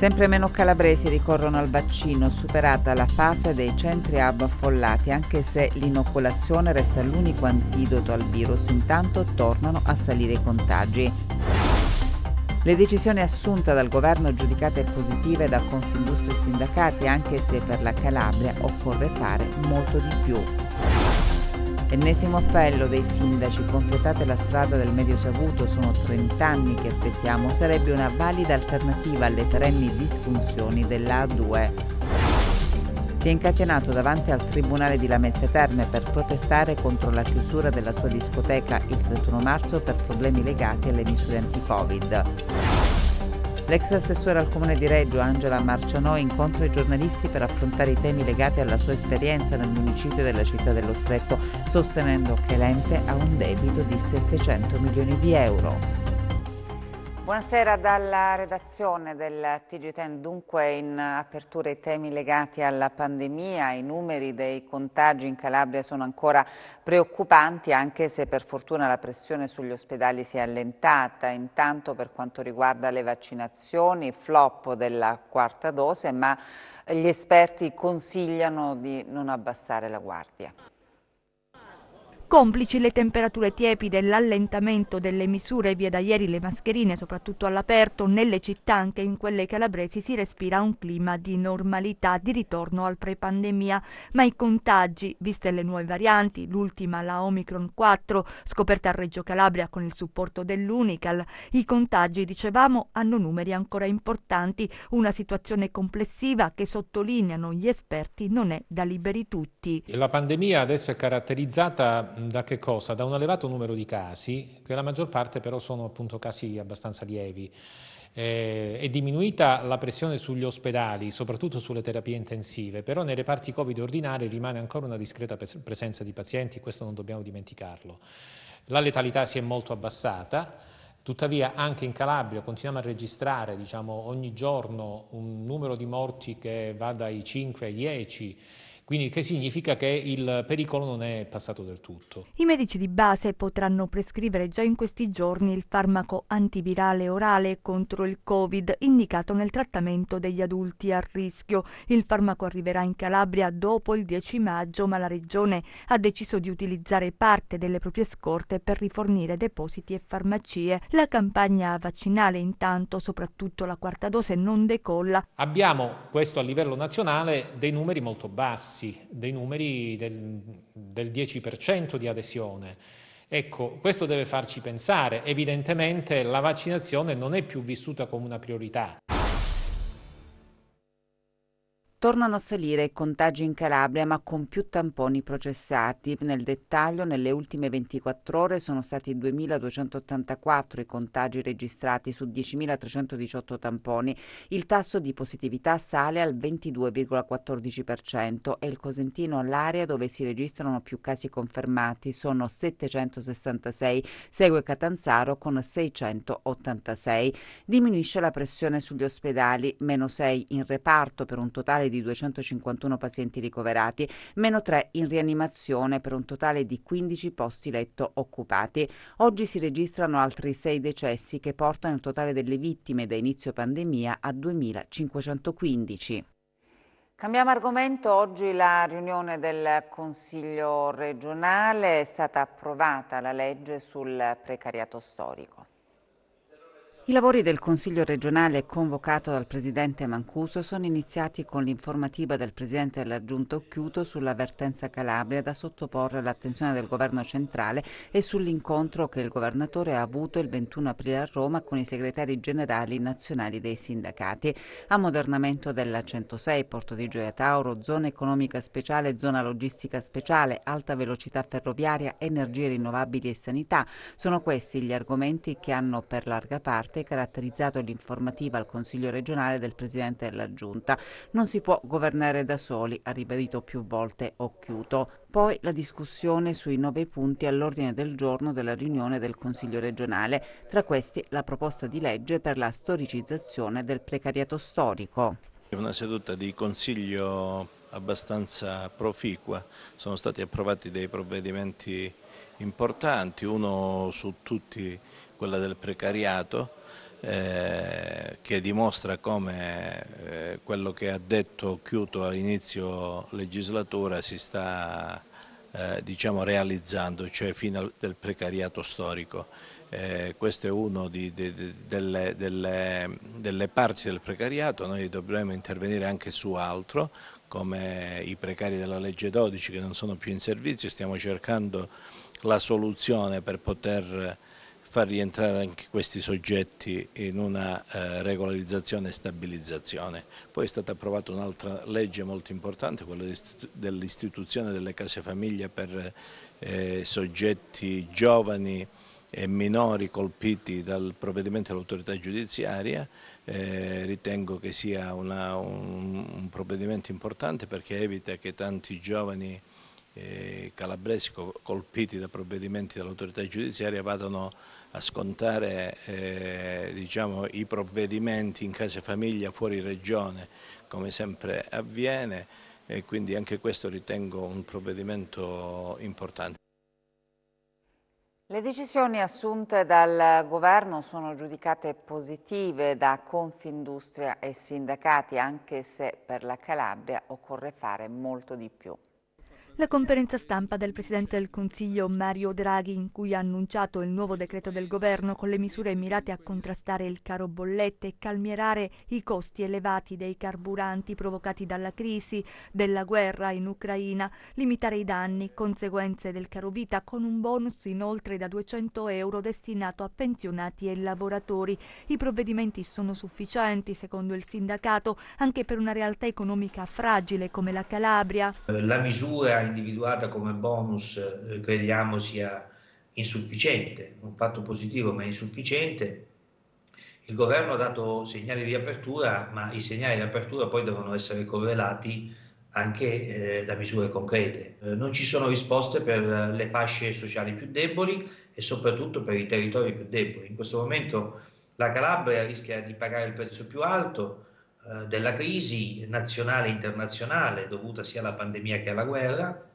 Sempre meno calabresi ricorrono al vaccino, superata la fase dei centri hub affollati, anche se l'inoculazione resta l'unico antidoto al virus, intanto tornano a salire i contagi. Le decisioni assunte dal governo giudicate positive da Confindustria e sindacati, anche se per la Calabria occorre fare molto di più. Ennesimo appello dei sindaci, completate la strada del Medio Savuto, sono 30 anni che aspettiamo, sarebbe una valida alternativa alle perenni disfunzioni della A2. Si è incatenato davanti al Tribunale di Lamezia Terme per protestare contro la chiusura della sua discoteca il 31 marzo per problemi legati alle misure anti-Covid. L'ex assessore al comune di Reggio, Angela Marcianò, incontra i giornalisti per affrontare i temi legati alla sua esperienza nel municipio della città dello Stretto, sostenendo che l'ente ha un debito di 700 milioni di euro. Buonasera dalla redazione del TG10. Dunque in apertura i temi legati alla pandemia, i numeri dei contagi in Calabria sono ancora preoccupanti anche se per fortuna la pressione sugli ospedali si è allentata. Intanto per quanto riguarda le vaccinazioni, flop della quarta dose, ma gli esperti consigliano di non abbassare la guardia. Complici le temperature tiepide l'allentamento delle misure via da ieri le mascherine, soprattutto all'aperto, nelle città anche in quelle calabresi si respira un clima di normalità, di ritorno al pre-pandemia, ma i contagi, viste le nuove varianti, l'ultima la Omicron 4, scoperta a Reggio Calabria con il supporto dell'Unical, i contagi, dicevamo, hanno numeri ancora importanti, una situazione complessiva che sottolineano gli esperti non è da liberi tutti. La pandemia adesso è caratterizzata da che cosa? Da un elevato numero di casi, che la maggior parte però sono appunto casi abbastanza lievi. Eh, è diminuita la pressione sugli ospedali, soprattutto sulle terapie intensive, però nei reparti Covid ordinari rimane ancora una discreta presenza di pazienti, questo non dobbiamo dimenticarlo. La letalità si è molto abbassata, tuttavia anche in Calabria continuiamo a registrare diciamo, ogni giorno un numero di morti che va dai 5 ai 10 quindi che significa che il pericolo non è passato del tutto. I medici di base potranno prescrivere già in questi giorni il farmaco antivirale orale contro il Covid indicato nel trattamento degli adulti a rischio. Il farmaco arriverà in Calabria dopo il 10 maggio, ma la Regione ha deciso di utilizzare parte delle proprie scorte per rifornire depositi e farmacie. La campagna vaccinale intanto, soprattutto la quarta dose, non decolla. Abbiamo, questo a livello nazionale, dei numeri molto bassi bassi, dei numeri del, del 10% di adesione. Ecco, questo deve farci pensare. Evidentemente la vaccinazione non è più vissuta come una priorità. Tornano a salire i contagi in Calabria ma con più tamponi processati. Nel dettaglio, nelle ultime 24 ore sono stati 2.284 i contagi registrati su 10.318 tamponi. Il tasso di positività sale al 22,14% e il Cosentino all'area dove si registrano più casi confermati sono 766, segue Catanzaro con 686. Diminuisce la pressione sugli ospedali, meno 6 in reparto per un totale di 251 pazienti ricoverati, meno 3 in rianimazione per un totale di 15 posti letto occupati. Oggi si registrano altri 6 decessi che portano il totale delle vittime da inizio pandemia a 2515. Cambiamo argomento, oggi la riunione del Consiglio regionale è stata approvata la legge sul precariato storico. I lavori del Consiglio regionale convocato dal Presidente Mancuso sono iniziati con l'informativa del Presidente dell'Aggiunto Occhiuto sull'avvertenza Calabria da sottoporre all'attenzione del Governo centrale e sull'incontro che il Governatore ha avuto il 21 aprile a Roma con i segretari generali nazionali dei sindacati. Ammodernamento della 106, Porto di Gioia Tauro, zona economica speciale, zona logistica speciale, alta velocità ferroviaria, energie rinnovabili e sanità. Sono questi gli argomenti che hanno per larga parte parte caratterizzato l'informativa al Consiglio regionale del Presidente della Giunta. Non si può governare da soli, ha ribadito più volte Occhiuto. Poi la discussione sui nove punti all'ordine del giorno della riunione del Consiglio regionale, tra questi la proposta di legge per la storicizzazione del precariato storico. Una seduta di consiglio abbastanza proficua, sono stati approvati dei provvedimenti importanti, uno su tutti quella del precariato, eh, che dimostra come eh, quello che ha detto Chiuto all'inizio legislatura si sta eh, diciamo, realizzando, cioè fino al precariato storico. Eh, questo è uno di, di, di, delle, delle, delle parti del precariato, noi dovremo intervenire anche su altro, come i precari della legge 12 che non sono più in servizio, stiamo cercando la soluzione per poter far rientrare anche questi soggetti in una eh, regolarizzazione e stabilizzazione. Poi è stata approvata un'altra legge molto importante, quella dell'istituzione delle case famiglia per eh, soggetti giovani e minori colpiti dal provvedimento dell'autorità giudiziaria, eh, ritengo che sia una, un, un, provvedimento importante perché evita che tanti giovani calabresi colpiti da provvedimenti dell'autorità giudiziaria vadano a scontare eh, diciamo, i provvedimenti in case famiglia fuori regione come sempre avviene e quindi anche questo ritengo un provvedimento importante. Le decisioni assunte dal governo sono giudicate positive da Confindustria e sindacati, anche se per la Calabria occorre fare molto di più. La conferenza stampa del Presidente del Consiglio Mario Draghi in cui ha annunciato il nuovo decreto del governo con le misure mirate a contrastare il caro bollette e calmierare i costi elevati dei carburanti provocati dalla crisi della guerra in Ucraina, limitare i danni, conseguenze del caro vita con un bonus inoltre da 200 euro destinato a pensionati e lavoratori. I provvedimenti sono sufficienti, secondo il sindacato, anche per una realtà economica fragile come la Calabria. La misura individuata come bonus eh, crediamo sia insufficiente, un fatto positivo ma insufficiente. Il governo ha dato segnali di apertura, ma i segnali di apertura poi devono essere correlati anche eh, da misure concrete. Eh, non ci sono risposte per le fasce sociali più deboli e soprattutto per i territori più deboli. In questo momento la Calabria rischia di pagare il prezzo più alto eh, della crisi nazionale e internazionale dovuta sia alla pandemia che alla guerra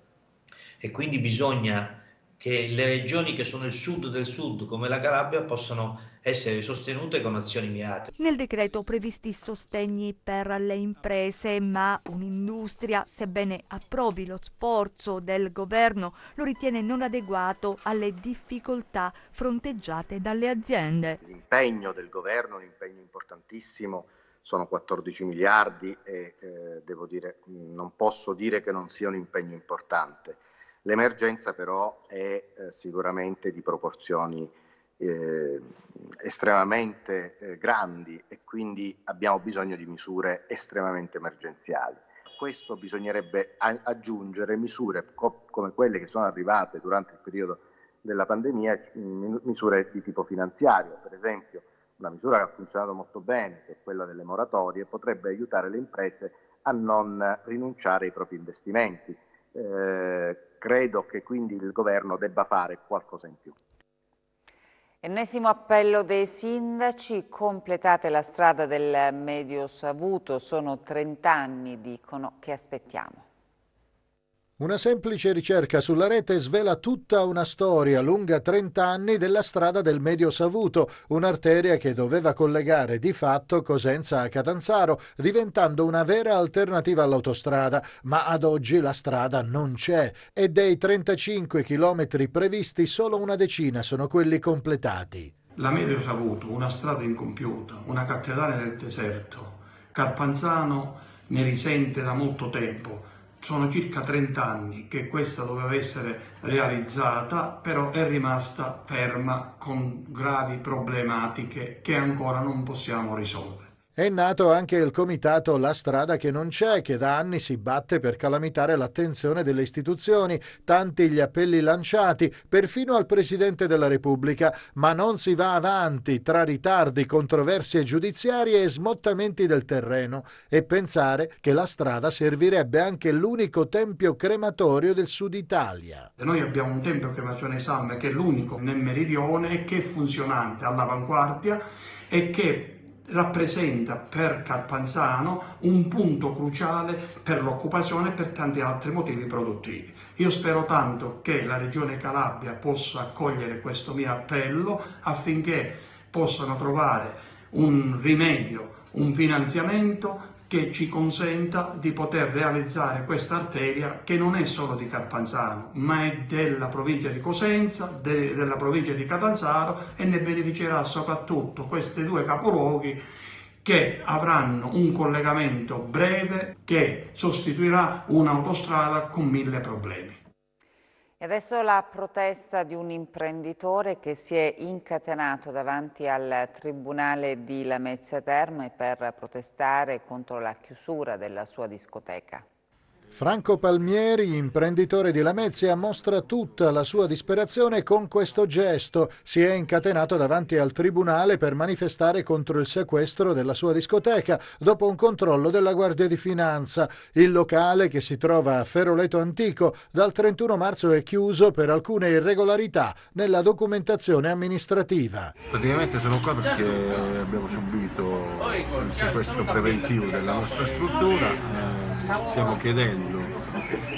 e quindi bisogna che le regioni che sono il sud del sud come la Calabria possano essere sostenute con azioni mirate. Nel decreto previsti sostegni per le imprese, ma un'industria, sebbene approvi lo sforzo del governo, lo ritiene non adeguato alle difficoltà fronteggiate dalle aziende. L'impegno del governo è un impegno importantissimo sono 14 miliardi e eh, devo dire, non posso dire che non sia un impegno importante. L'emergenza però è eh, sicuramente di proporzioni eh, estremamente eh, grandi e quindi abbiamo bisogno di misure estremamente emergenziali. A questo bisognerebbe aggiungere misure co- come quelle che sono arrivate durante il periodo della pandemia, misure di tipo finanziario, per esempio una misura che ha funzionato molto bene, che è quella delle moratorie, potrebbe aiutare le imprese a non rinunciare ai propri investimenti. Eh, credo che quindi il governo debba fare qualcosa in più. Ennesimo appello dei sindaci, completate la strada del Medio Savuto, sono 30 anni, dicono, che aspettiamo. Una semplice ricerca sulla rete svela tutta una storia lunga 30 anni della strada del Medio Savuto, un'arteria che doveva collegare di fatto Cosenza a Catanzaro, diventando una vera alternativa all'autostrada, ma ad oggi la strada non c'è e dei 35 chilometri previsti solo una decina sono quelli completati. La Medio Savuto, una strada incompiuta, una cattedrale nel deserto. Carpanzano ne risente da molto tempo sono circa 30 anni che questa doveva essere realizzata, però è rimasta ferma con gravi problematiche che ancora non possiamo risolvere. È nato anche il comitato La strada che non c'è, che da anni si batte per calamitare l'attenzione delle istituzioni, tanti gli appelli lanciati, perfino al Presidente della Repubblica, ma non si va avanti tra ritardi, controversie giudiziarie e smottamenti del terreno. E pensare che la strada servirebbe anche l'unico tempio crematorio del sud Italia. Noi abbiamo un tempio cremazione esame che è l'unico nel meridione che è funzionante all'avanguardia e che rappresenta per Carpanzano un punto cruciale per l'occupazione e per tanti altri motivi produttivi. Io spero tanto che la Regione Calabria possa accogliere questo mio appello affinché possano trovare un rimedio, un finanziamento che ci consenta di poter realizzare questa arteria che non è solo di Carpanzano, ma è della provincia di Cosenza, de, della provincia di Catanzaro e ne beneficerà soprattutto questi due capoluoghi che avranno un collegamento breve che sostituirà un'autostrada con mille problemi. Adesso la protesta di un imprenditore che si è incatenato davanti al Tribunale di Lamezia Terme per protestare contro la chiusura della sua discoteca. Franco Palmieri, imprenditore di Lamezia, mostra tutta la sua disperazione con questo gesto. Si è incatenato davanti al tribunale per manifestare contro il sequestro della sua discoteca dopo un controllo della Guardia di Finanza. Il locale, che si trova a Feroleto Antico, dal 31 marzo è chiuso per alcune irregolarità nella documentazione amministrativa. Praticamente sono qua perché abbiamo subito il sequestro preventivo della nostra struttura. Eh, stiamo chiedendo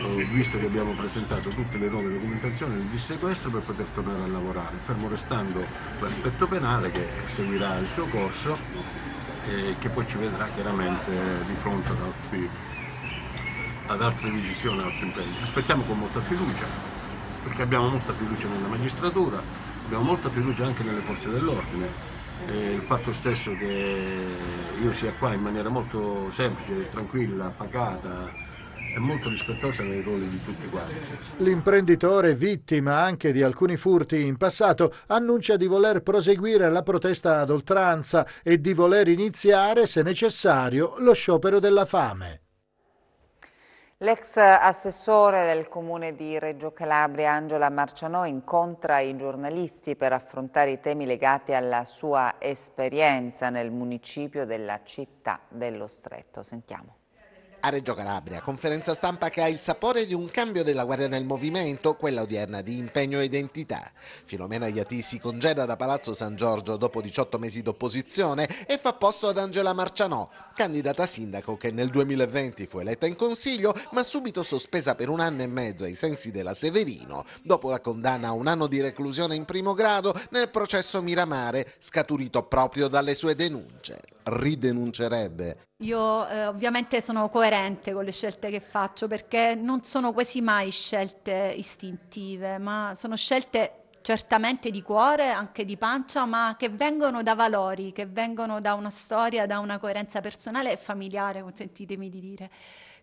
facendo, visto che abbiamo presentato tutte le nuove documentazioni del dissequestro per poter tornare a lavorare, fermo restando l'aspetto penale che seguirà il suo corso e che poi ci vedrà chiaramente di fronte ad, altri, ad altre decisioni, altri impegni. Aspettiamo con molta fiducia, perché abbiamo molta fiducia nella magistratura, abbiamo molta fiducia anche nelle forze dell'ordine. E il fatto stesso che io sia qua in maniera molto semplice, tranquilla, pacata, è molto rispettosa nei ruoli di tutti quanti. L'imprenditore, vittima anche di alcuni furti in passato, annuncia di voler proseguire la protesta ad oltranza e di voler iniziare, se necessario, lo sciopero della fame. L'ex assessore del comune di Reggio Calabria, Angela Marcianò, incontra i giornalisti per affrontare i temi legati alla sua esperienza nel municipio della città dello Stretto. Sentiamo. A Reggio Calabria, conferenza stampa che ha il sapore di un cambio della guardia nel movimento, quella odierna di impegno e identità. Filomena Iati si congeda da Palazzo San Giorgio dopo 18 mesi d'opposizione e fa posto ad Angela Marcianò, candidata sindaco che nel 2020 fu eletta in consiglio ma subito sospesa per un anno e mezzo ai sensi della Severino, dopo la condanna a un anno di reclusione in primo grado nel processo Miramare, scaturito proprio dalle sue denunce ridenuncerebbe? Io eh, ovviamente sono coerente con le scelte che faccio perché non sono quasi mai scelte istintive, ma sono scelte certamente di cuore, anche di pancia, ma che vengono da valori, che vengono da una storia, da una coerenza personale e familiare, consentitemi di dire.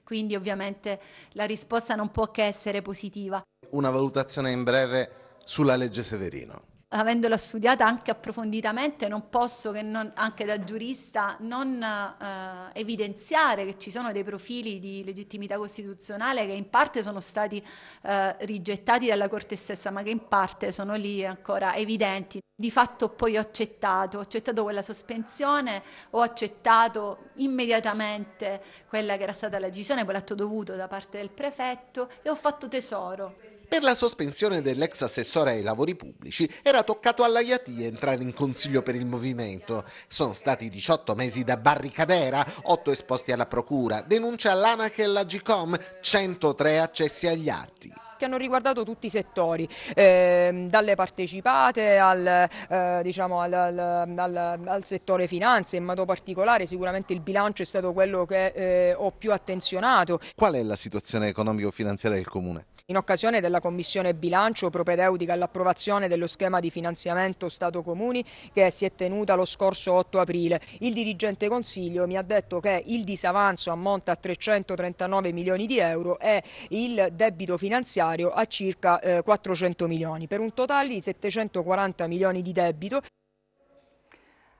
Quindi ovviamente la risposta non può che essere positiva. Una valutazione in breve sulla legge Severino avendola studiata anche approfonditamente, non posso che non, anche da giurista non eh, evidenziare che ci sono dei profili di legittimità costituzionale che in parte sono stati eh, rigettati dalla Corte stessa, ma che in parte sono lì ancora evidenti. Di fatto poi ho accettato, ho accettato quella sospensione, ho accettato immediatamente quella che era stata la decisione, quell'atto dovuto da parte del prefetto e ho fatto tesoro per la sospensione dell'ex assessore ai lavori pubblici era toccato alla IATI entrare in consiglio per il movimento. Sono stati 18 mesi da barricadera, 8 esposti alla procura, denuncia all'ANAC e alla GCOM, 103 accessi agli atti che hanno riguardato tutti i settori, eh, dalle partecipate al, eh, diciamo al, al, al, settore finanze, in modo particolare sicuramente il bilancio è stato quello che eh, ho più attenzionato. Qual è la situazione economico-finanziaria del Comune? In occasione della Commissione Bilancio propedeutica all'approvazione dello schema di finanziamento Stato-Comuni che si è tenuta lo scorso 8 aprile, il dirigente Consiglio mi ha detto che il disavanzo ammonta a 339 milioni di euro e il debito finanziario a circa eh, 400 milioni, per un totale di 740 milioni di debito.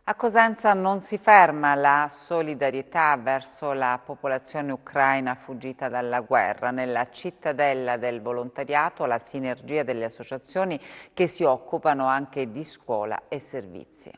A Cosenza non si ferma la solidarietà verso la popolazione ucraina fuggita dalla guerra. Nella cittadella del volontariato la sinergia delle associazioni che si occupano anche di scuola e servizi.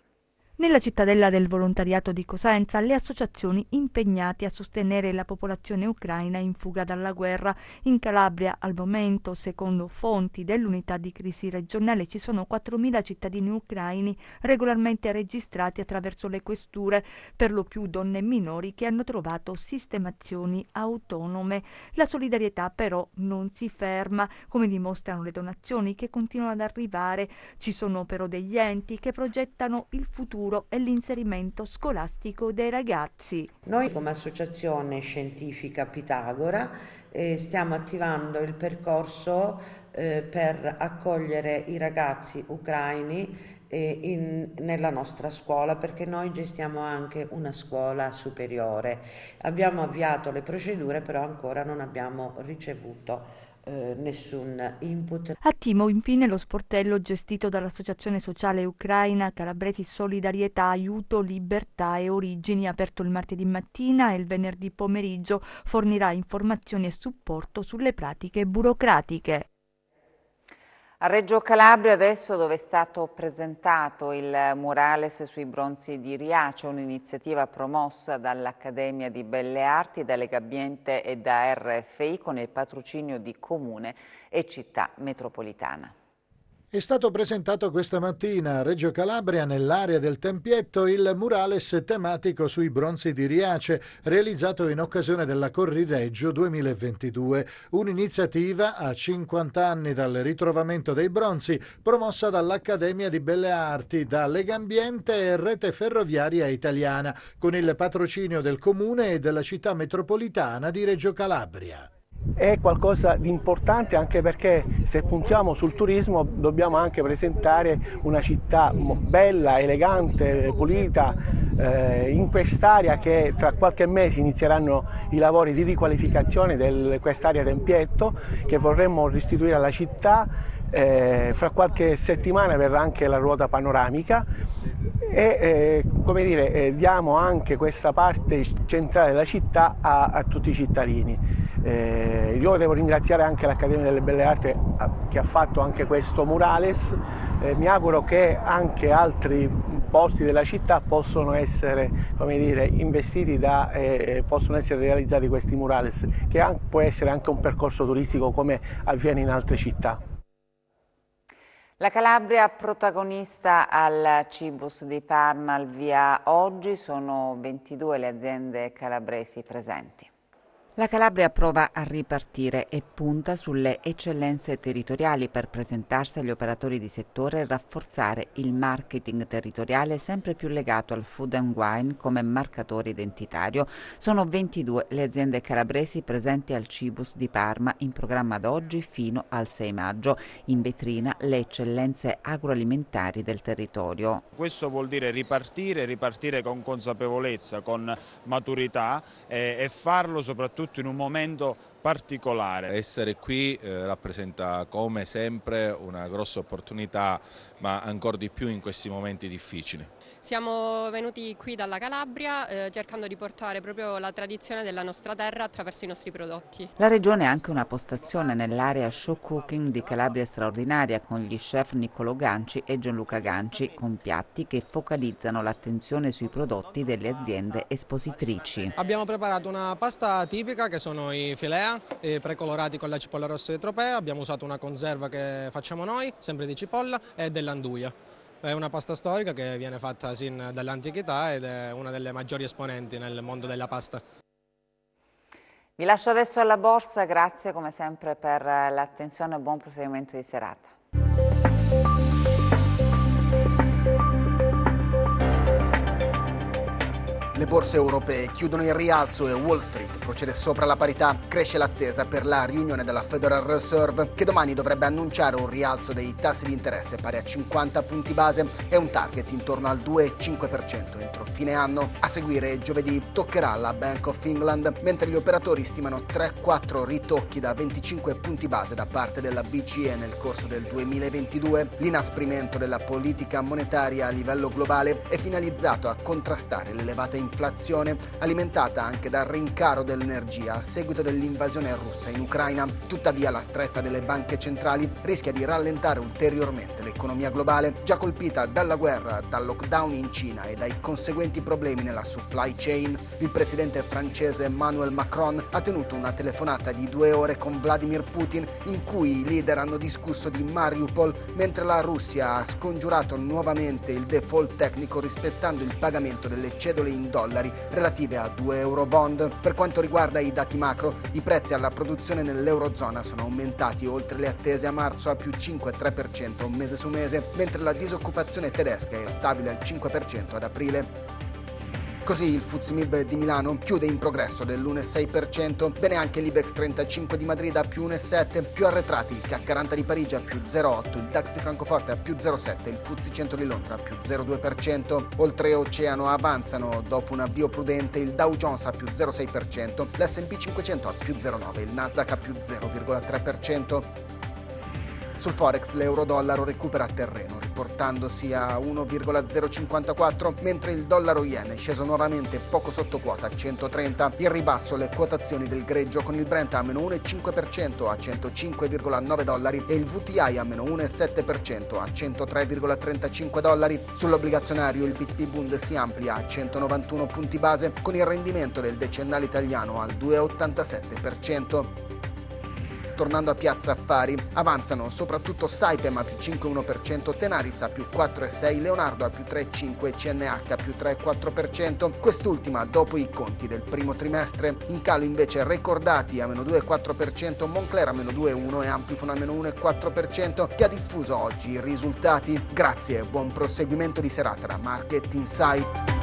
Nella cittadella del volontariato di Cosenza, le associazioni impegnate a sostenere la popolazione ucraina in fuga dalla guerra. In Calabria, al momento, secondo fonti dell'unità di crisi regionale, ci sono 4.000 cittadini ucraini regolarmente registrati attraverso le questure, per lo più donne e minori che hanno trovato sistemazioni autonome. La solidarietà però non si ferma, come dimostrano le donazioni che continuano ad arrivare. Ci sono però degli enti che progettano il futuro futuro e l'inserimento scolastico dei ragazzi. Noi come associazione scientifica Pitagora eh, stiamo attivando il percorso eh, per accogliere i ragazzi ucraini eh, in, nella nostra scuola perché noi gestiamo anche una scuola superiore. Abbiamo avviato le procedure però ancora non abbiamo ricevuto eh, nessun input. Attivo infine lo sportello gestito dall'Associazione Sociale Ucraina Calabresi Solidarietà, Aiuto, Libertà e Origini, aperto il martedì mattina e il venerdì pomeriggio, fornirà informazioni e supporto sulle pratiche burocratiche. A Reggio Calabria adesso dove è stato presentato il murales sui bronzi di Riace, un'iniziativa promossa dall'Accademia di Belle Arti, da Legambiente e da RFI con il patrocinio di Comune e Città Metropolitana. È stato presentato questa mattina a Reggio Calabria, nell'area del Tempietto, il murales tematico sui bronzi di Riace, realizzato in occasione della Corrireggio 2022, un'iniziativa a 50 anni dal ritrovamento dei bronzi, promossa dall'Accademia di Belle Arti, da Legambiente e Rete Ferroviaria Italiana, con il patrocinio del Comune e della città metropolitana di Reggio Calabria è qualcosa di importante anche perché se puntiamo sul turismo dobbiamo anche presentare una città bella, elegante, pulita, eh, in quest'area che tra qualche mese inizieranno i lavori di riqualificazione di quest'area Tempietto che vorremmo restituire alla città eh, fra qualche settimana verrà anche la ruota panoramica e eh, come dire, eh, diamo anche questa parte centrale della città a, a tutti i cittadini. Eh, io devo ringraziare anche l'Accademia delle Belle Arti che ha fatto anche questo murales, eh, mi auguro che anche altri posti della città possono essere dire, investiti da, eh, possono essere realizzati questi murales, che può essere anche un percorso turistico come avviene in altre città. La Calabria protagonista al Cibus di Parma al via oggi, sono 22 le aziende calabresi presenti. La Calabria prova a ripartire e punta sulle eccellenze territoriali per presentarsi agli operatori di settore e rafforzare il marketing territoriale sempre più legato al food and wine come marcatore identitario. Sono 22 le aziende calabresi presenti al Cibus di Parma in programma ad oggi fino al 6 maggio. In vetrina le eccellenze agroalimentari del territorio. Questo vuol dire ripartire, ripartire con consapevolezza, con maturità eh, e farlo soprattutto soprattutto in un momento particolare. Essere qui eh, rappresenta come sempre una grossa opportunità, ma ancora di più in questi momenti difficili. Siamo venuti qui dalla Calabria eh, cercando di portare proprio la tradizione della nostra terra attraverso i nostri prodotti. La regione ha anche una postazione nell'area show cooking di Calabria straordinaria con gli chef Niccolo Ganci e Gianluca Ganci con piatti che focalizzano l'attenzione sui prodotti delle aziende espositrici. Abbiamo preparato una pasta tipica che sono i filea eh, precolorati con la cipolla rossa di Tropea, abbiamo usato una conserva che facciamo noi, sempre di cipolla e dell'anduia. È una pasta storica che viene fatta sin dall'antichità ed è una delle maggiori esponenti nel mondo della pasta. Vi lascio adesso alla borsa, grazie come sempre per l'attenzione e buon proseguimento di serata. Le borse europee chiudono in rialzo e Wall Street procede sopra la parità. Cresce l'attesa per la riunione della Federal Reserve che domani dovrebbe annunciare un rialzo dei tassi di interesse pari a 50 punti base e un target intorno al 2,5% entro fine anno. A seguire giovedì toccherà la Bank of England mentre gli operatori stimano 3-4 ritocchi da 25 punti base da parte della BCE nel corso del 2022. L'inasprimento della politica monetaria a livello globale è finalizzato a contrastare l'elevata inflazione inflazione, alimentata anche dal rincaro dell'energia a seguito dell'invasione russa in Ucraina. Tuttavia la stretta delle banche centrali rischia di rallentare ulteriormente l'economia globale, già colpita dalla guerra, dal lockdown in Cina e dai conseguenti problemi nella supply chain. Il presidente francese Emmanuel Macron ha tenuto una telefonata di due ore con Vladimir Putin in cui i leader hanno discusso di Mariupol mentre la Russia ha scongiurato nuovamente il default tecnico rispettando il pagamento delle cedole in dollari relative a 2 euro bond. Per quanto riguarda i dati macro, i prezzi alla produzione nell'Eurozona sono aumentati oltre le attese a marzo a più 5,3% mese su mese, mentre la disoccupazione tedesca è stabile al 5% ad aprile. Così il Fuzimib di Milano chiude in progresso dell'1,6%, bene anche l'Ibex 35 di Madrid a più 1,7%, più arretrati il CAC 40 di Parigi a più 0,8%, il DAX di Francoforte a più 0,7%, il Fuzzi 100 di Londra a più 0,2%. Oltreoceano avanzano dopo un avvio prudente il Dow Jones a più 0,6%, l'S&P 500 a più 0,9%, il Nasdaq a più 0,3%. Sul Forex l'euro-dollaro recupera terreno, riportandosi a 1,054, mentre il dollaro yen è sceso nuovamente poco sotto quota a 130. In ribasso le quotazioni del greggio con il Brent a meno 1,5% a 105,9 dollari e il VTI a meno 1,7% a 103,35 dollari. Sull'obbligazionario il BTP Bund si amplia a 191 punti base con il rendimento del decennale italiano al 2,87%. Tornando a Piazza Affari, avanzano soprattutto Saipem a più 5,1%, Tenaris a più 4,6%, Leonardo a più 3,5% e CNH a più 3,4%, quest'ultima dopo i conti del primo trimestre. In calo invece Recordati a meno 2,4%, Moncler a meno 2,1% e Amplifon a meno 1,4% che ha diffuso oggi i risultati. Grazie e buon proseguimento di serata da Market Insight.